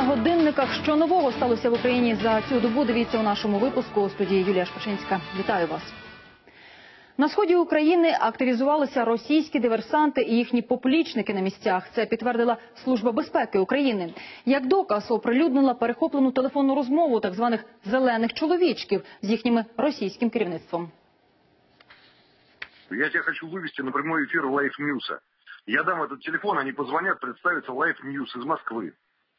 Сьома ранку на годинниках. Що нового сталося в Україні за цю добу? Дивіться у нашому випуску у студії Юлія Шпашинська. Вітаю вас. На сході України активізувалися російські диверсанти і їхні поплічники на місцях. Це підтвердила Служба безпеки України. Як доказ оприлюднила перехоплену телефонну розмову так званих зелених чоловічків з їхнім російським керівництвом. Я тебя хочу вывести на прямой эфир Life News. Я дам этот телефон, они позвонят, представится Life News из Москвы.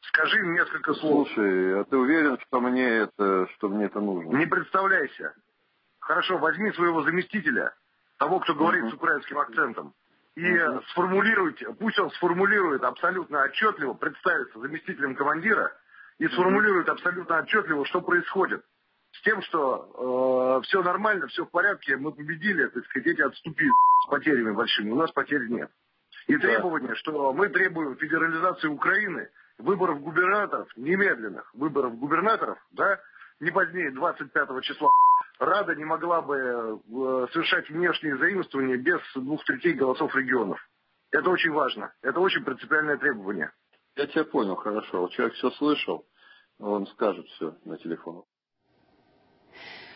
Скажи им несколько слов. Слушай, а ты уверен, что мне это, что мне это нужно? Не представляйся. Хорошо, возьми своего заместителя, того, кто говорит Мгм. с украинским акцентом, и Мгм. сформулируйте, пусть он сформулирует абсолютно отчетливо, представится заместителем командира и сформулирует абсолютно отчетливо, что происходит. С тем, что все нормально, все в порядке, мы победили, так сказать, эти отступили с потерями большими. У нас потерь нет. И Да. требование, что мы требуем федерализации Украины, выборов губернаторов, немедленных выборов губернаторов, да, не позднее 25 числа. Рада не могла бы э, совершать внешние заимствования без двух третей голосов регионов. Это очень важно. Это очень принципиальное требование. Я тебя понял, хорошо. Человек все слышал, он скажет все на телефон.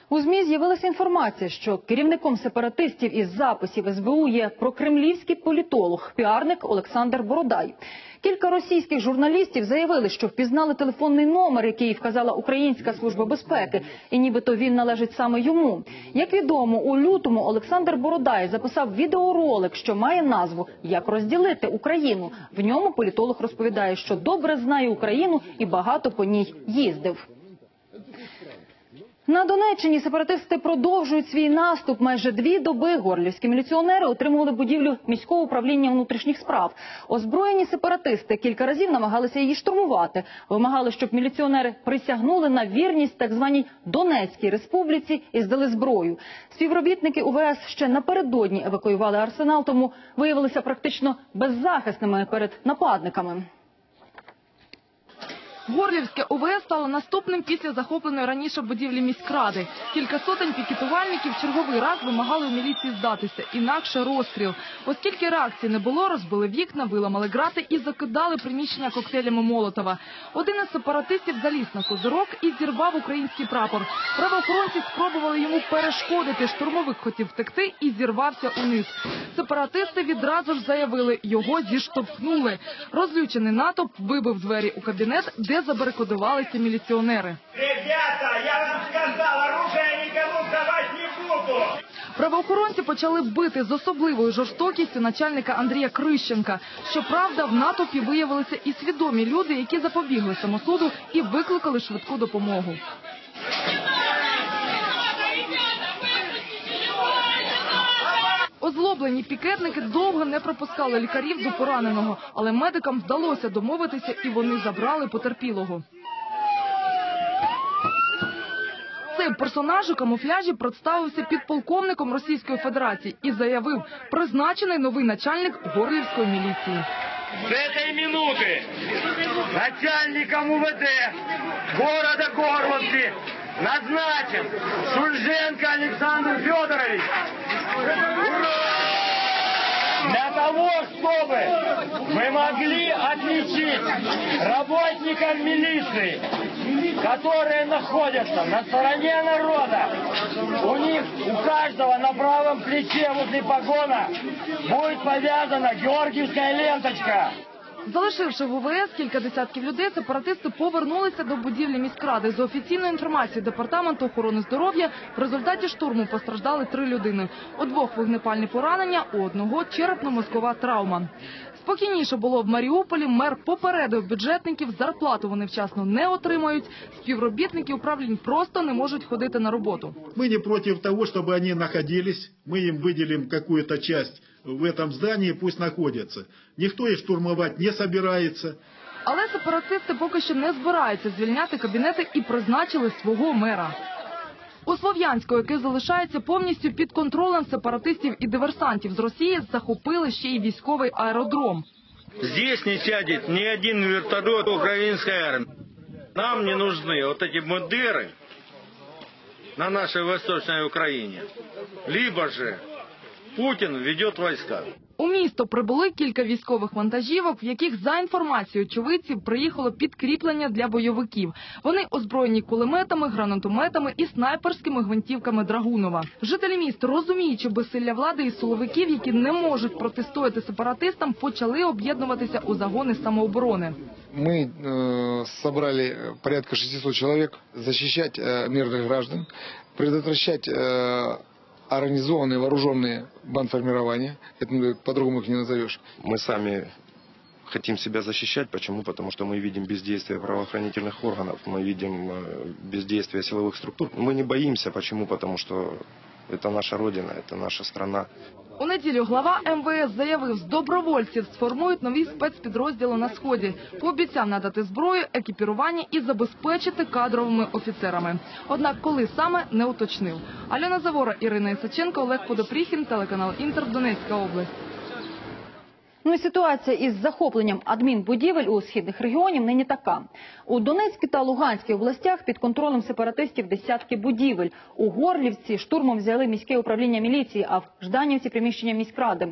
У ЗМІ з'явилася інформація, що керівником сепаратистів із записів СБУ є прокремлівський політолог, піарник Олександр Бородай. Кілька російських журналістів заявили, що впізнали телефонний номер, який вказала Українська служба безпеки, і нібито він належить саме йому. Як відомо, у лютому Олександр Бородай записав відеоролик, що має назву Як розділити Україну. В ньому політолог розповідає, що добре знає Україну і багато по ній їздив. На Донеччині сепаратисти продовжують свій наступ. Майже дві доби горлівські міліціонери отримували будівлю міського управління внутрішніх справ. Озброєні сепаратисти кілька разів намагалися її штурмувати. Вимагали, щоб міліціонери присягнули на вірність так званій Донецькій республіці і здали зброю. Співробітники УВС ще напередодні евакуювали арсенал, тому виявилися практично беззахисними перед нападниками. Горлівське ОВС стало наступним після захопленої раніше будівлі міськради. Кілька сотень пікетувальників черговий раз вимагали у міліції здатися, інакше розстріл. Оскільки реакції не було, розбили вікна, виламали грати і закидали приміщення коктейлями Молотова. Один із сепаратистів заліз на козирок і зірвав український прапор. Правоохоронці спробували йому перешкодити. Штурмовик хотів втекти і зірвався униз. Сепаратисти відразу ж заявили, його зіштовхнули. Розлючений натовп вибив двері у кабінет, де забарикодувалися міліціонери. Ребята, я вам сказав, оружие нікому давати не буду. Правоохоронці почали бити з особливою жорстокістю начальника Андрія Крищенка. Щоправда, в натовпі виявилися і свідомі люди, які запобігли самосуду і викликали швидку допомогу. Озлоблені пікетники довго не пропускали лікарів до пораненого, але медикам вдалося домовитися, і вони забрали потерпілого. Цей персонаж у камуфляжі представився підполковником Російської Федерації і заявив, призначений новий начальник Горлівської міліції. С этой минуты начальником УВД города Горловки назначен Шульженко Александр Федорович. Для того, чтобы мы могли отличить работников милиции, которые находятся на стороне народа, у них, у каждого на правом плече возле погона будет повязана георгиевская ленточка. Залишивши в УВС кілька десятків людей, сепаратисти повернулися до будівлі міськради. За офіційною інформацією департаменту охорони здоров'я, в результаті штурму постраждали три людини. У двох вогнепальні поранення, у одного черепно-мозкова травма. Спокійніше було в Маріуполі. Мер попередив бюджетників, зарплату вони вчасно не отримають. Співробітники управлінь просто не можуть ходити на роботу. Мы не против того, чтобы они находились. Мы им выделим какую-то часть в этом здании, пусть находятся. Никто их штурмовать не собирается. Але сепаратисти поки що не збираються звільняти кабінети і призначили свого мера. У Слов'янську, який залишається повністю під контролем сепаратистів і диверсантів з Росії, захопили ще й військовий аеродром. Здесь не сядет ни один вертолет украинской армии. Нам не нужны вот эти модеры на нашей восточной Украине. Либо же Путин ведет войска. У місто прибули кілька військових вантажівок, в яких, за інформацією очевидців, приїхало підкріплення для бойовиків. Вони озброєні кулеметами, гранатометами і снайперськими гвинтівками Драгунова. Жителі міста, розуміючи безсилля влади і силовиків, які не можуть протистояти сепаратистам, почали об'єднуватися у загони самооборони. Мы э, собрали э, порядка 600 человек защищать э, мирных граждан, предотвращать э, организованные вооруженные бандформирования, это ну, по-другому их не назовешь, Мы сами хотим себя защищать. Почему? Потому что мы видим бездействие правоохранительных органов, мы видим э, бездействие силовых структур. Мы не боимся. Почему? Потому что это наша родина, это наша страна. У неділю глава МВС заявив, з добровольців сформують нові спецпідрозділи на сході. Пообіцяв надати зброю, екіпірування і забезпечити кадровими офіцерами. Однак, коли саме не уточнив. Альона Завора, Ірина Ісаченко, Олег Подопріхін, телеканал Інтер, Донецька область. Ну і ситуація із захопленням адмінбудівель у східних регіонів нині така. У Донецькій та Луганській областях під контролем сепаратистів десятки будівель. У Горлівці штурмом взяли міське управління міліції, а в Жданівці приміщення міськради.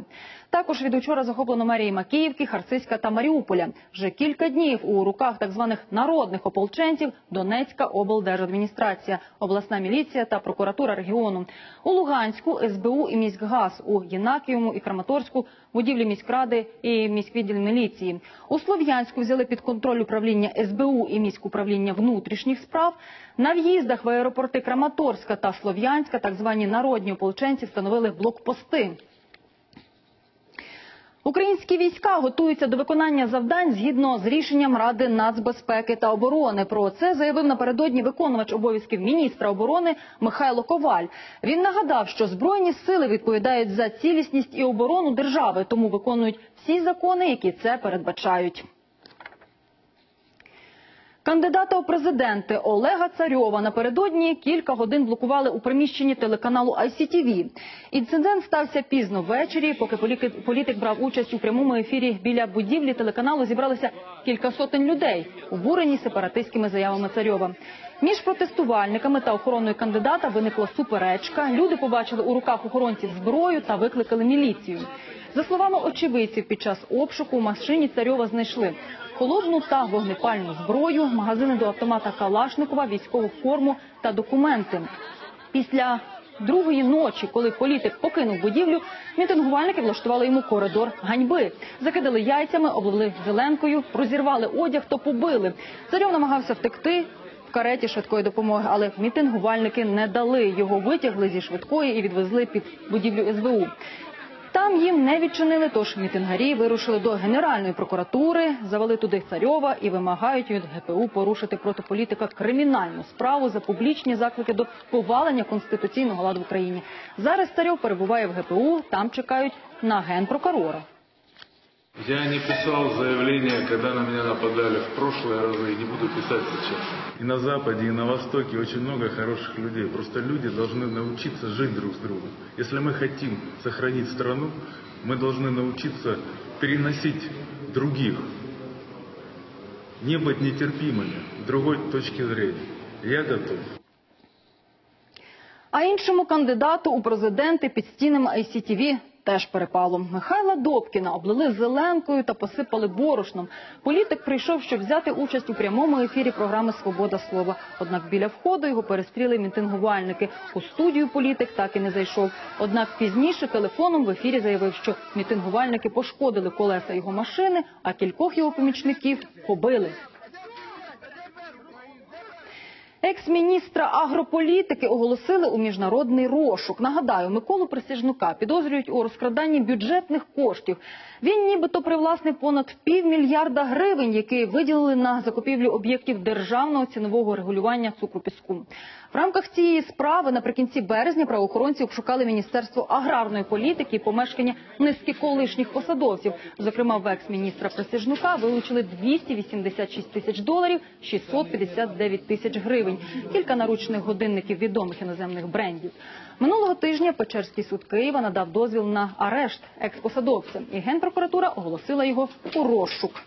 Також від учора захоплено мерії Макіївки, Харциська та Маріуполя. Вже кілька днів у руках так званих народних ополченців Донецька облдержадміністрація, обласна міліція та прокуратура регіону. У Луганську СБУ і міськгаз, у Єнакієвому і Краматорську будівлі міськради і міськвідділ міліції. У Слов'янську взяли під контроль управління СБУ і міськуправління внутрішніх справ. На в'їздах в аеропорти Краматорська та Слов'янська так звані народні ополченці встановили блокпости. Українські війська готуються до виконання завдань згідно з рішенням Ради нацбезпеки та оборони. Про це заявив напередодні виконувач обов'язків міністра оборони Михайло Коваль. Він нагадав, що збройні сили відповідають за цілісність і оборону держави, тому виконують всі закони, які це передбачають. Кандидата у президенти Олега Царьова напередодні кілька годин блокували у приміщенні телеканалу ICTV. Інцидент стався пізно ввечері, поки політик брав участь у прямому ефірі біля будівлі телеканалу зібралися кілька сотень людей, обурені сепаратистськими заявами Царьова. Між протестувальниками та охороною кандидата виникла суперечка. Люди побачили у руках охоронців зброю та викликали міліцію. За словами очевидців, під час обшуку у машині Царьова знайшли холодну та вогнепальну зброю, магазини до автомата Калашникова, військову форму та документи. Після другої ночі, коли політик покинув будівлю, мітингувальники влаштували йому коридор ганьби, закидали яйцями, облили зеленкою, розірвали одяг, то побили. Царьов намагався втекти. в Кареті швидкої допомоги, але мітингувальники не дали його витягли зі швидкої і відвезли під будівлю СБУ. Там їм не відчинили, тож мітингарі вирушили до Генеральної прокуратури, завели туди Царьова і вимагають від ГПУ порушити проти політика кримінальну справу за публічні заклики до повалення конституційного ладу в Україні. Зараз Царьов перебуває в ГПУ, там чекають на генпрокурора. Я не писал заявления, когда на меня нападали в прошлые разы, и не буду писать сейчас. И на Западе, и на Востоке очень много хороших людей. Просто люди должны научиться жить друг с другом. Если мы хотим сохранить страну, мы должны научиться переносить других. Не быть нетерпимыми, другой точки зрения. Я готов. А іншому кандидату у президенти під стінами ICTV теж перепало. Михайла Добкіна облили зеленкою та посипали борошном. Політик прийшов, щоб взяти участь у прямому ефірі програми Свобода слова. Однак біля входу його перестріли мітингувальники. У студію політик так і не зайшов. Однак пізніше телефоном в ефірі заявив, що мітингувальники пошкодили колеса його машини, а кількох його помічників побили. Екс-міністра агрополітики оголосили у міжнародний розшук. Нагадаю, Миколу Присяжнука підозрюють у розкраданні бюджетних коштів. Він нібито привласнив понад півмільярда гривень, які виділили на закупівлю об'єктів державного цінового регулювання цукру піску. В рамках цієї справи наприкінці березня правоохоронці обшукали Міністерство аграрної політики і помешкання низки колишніх посадовців. Зокрема, в екс-міністра Присяжнука вилучили 286 тисяч доларів, 659 тисяч гривень, кілька наручних годинників відомих іноземних брендів. Минулого тижня Печерський суд Києва надав дозвіл на арешт екс-посадовця, і генпрокуратура оголосила його у розшук.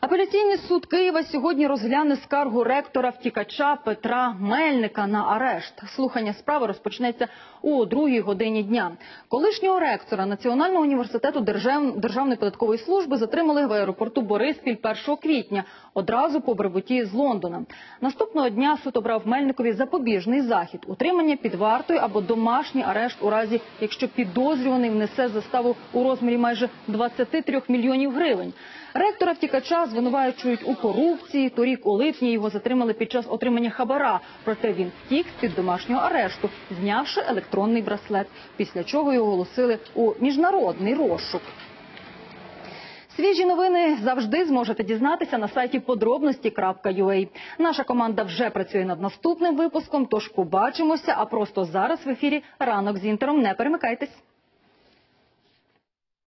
Апеляційний суд Києва сьогодні розгляне скаргу ректора втікача Петра Мельника на арешт. Слухання справи розпочнеться у другій годині дня. Колишнього ректора Національного університету Держав- Державної податкової служби затримали в аеропорту Бориспіль 1 квітня, одразу по прибутті з Лондона. Наступного дня суд обрав Мельникові запобіжний захід, утримання під вартою або домашній арешт у разі, якщо підозрюваний внесе заставу у розмірі майже 23 мільйонів гривень. Ректора втікача звинувачують у корупції. Торік у липні його затримали під час отримання хабара. Проте він втік під домашнього арешту, знявши електронний браслет. Після чого його оголосили у міжнародний розшук. Свіжі новини завжди зможете дізнатися на сайті подробності.ua. Наша команда вже працює над наступним випуском. Тож побачимося. А просто зараз в ефірі ранок з інтером. Не перемикайтесь.